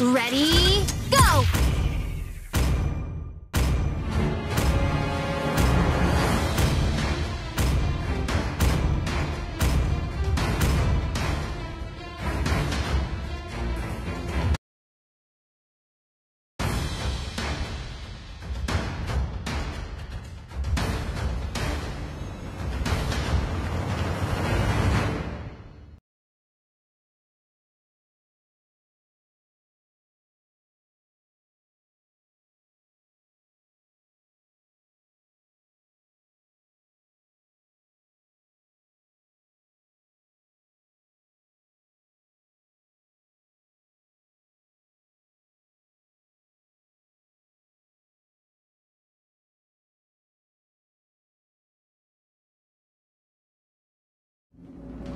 Ready?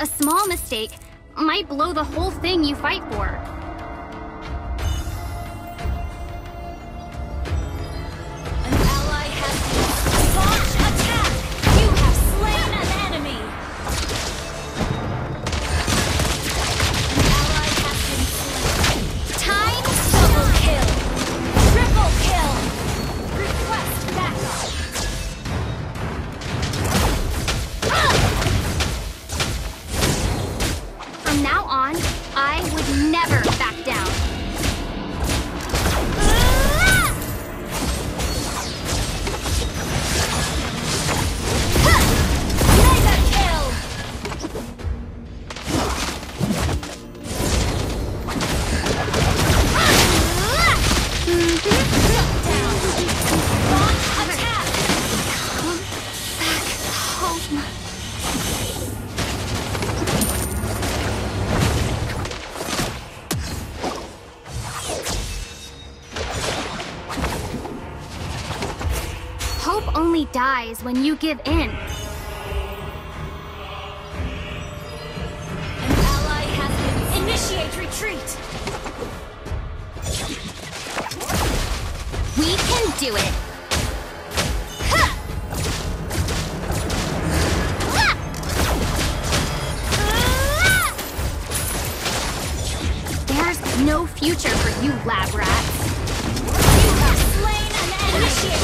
A small mistake might blow the whole thing you fight for. Only dies when you give in. An ally has been initiate retreat! We can do it. There's no future for you, lab rats. You have slain an! Initiate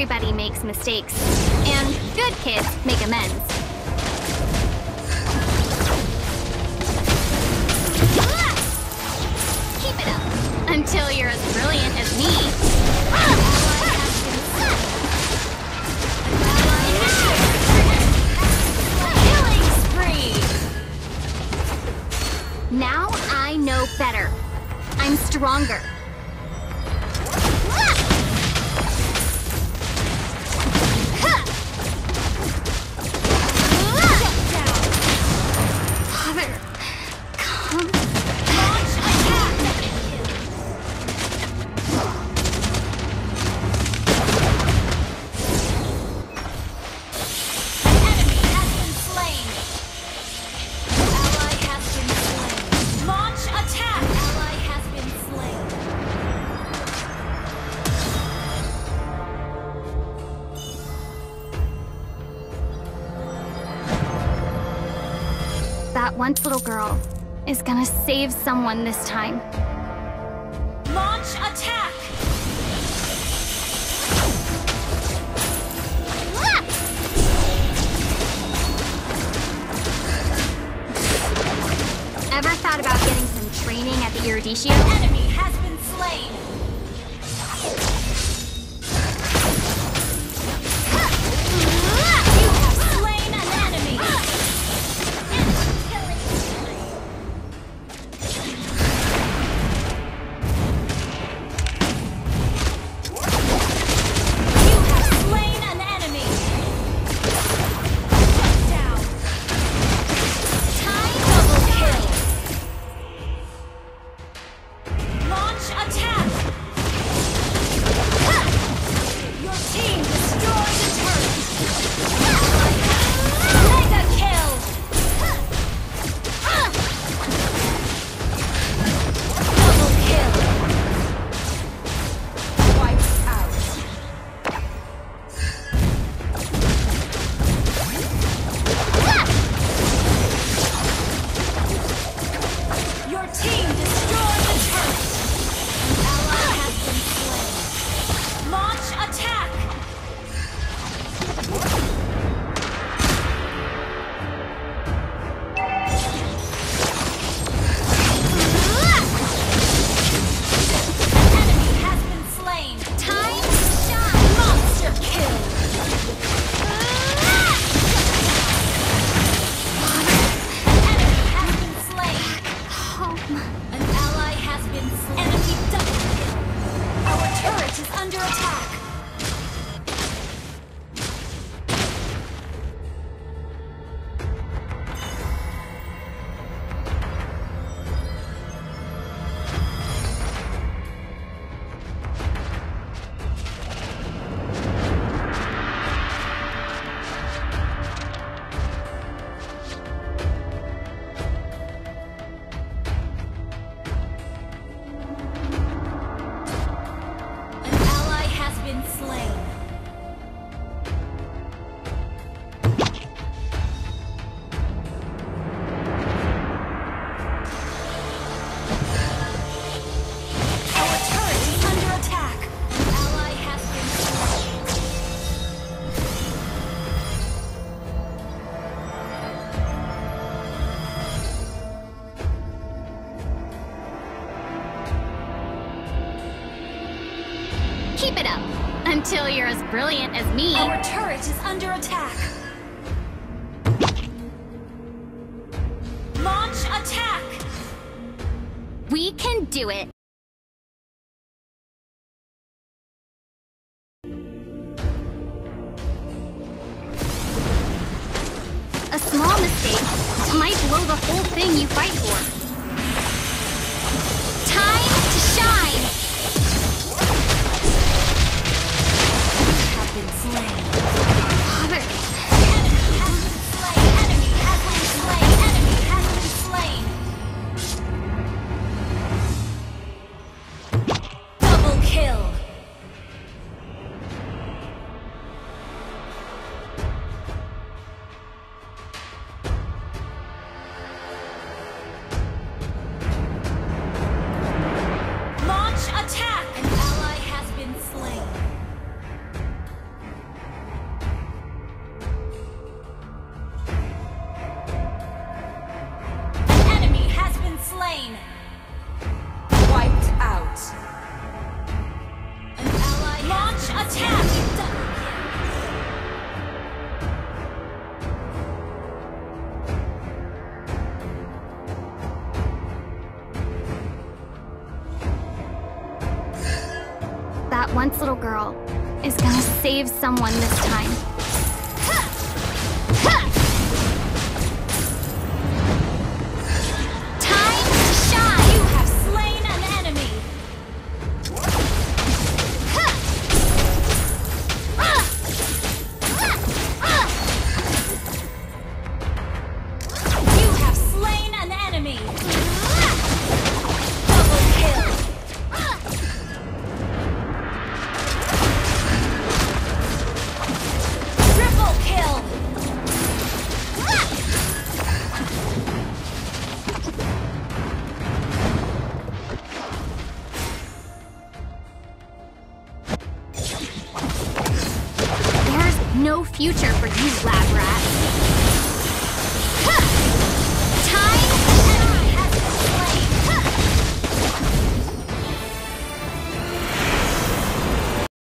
Everybody makes mistakes, and good kids make amends. Ah! Keep it up until you're as brilliant as me. Killing spree! Now I know better. I'm stronger. that once little girl is gonna save someone this time. Launch attack! Ever thought about getting some training at the Eruditio? Enemy has been slain! until you're as brilliant as me. Our turret is under attack. Launch attack! We can do it. A small mistake might blow the whole thing you fight for. once little girl is gonna save someone this time. future for you lab rats.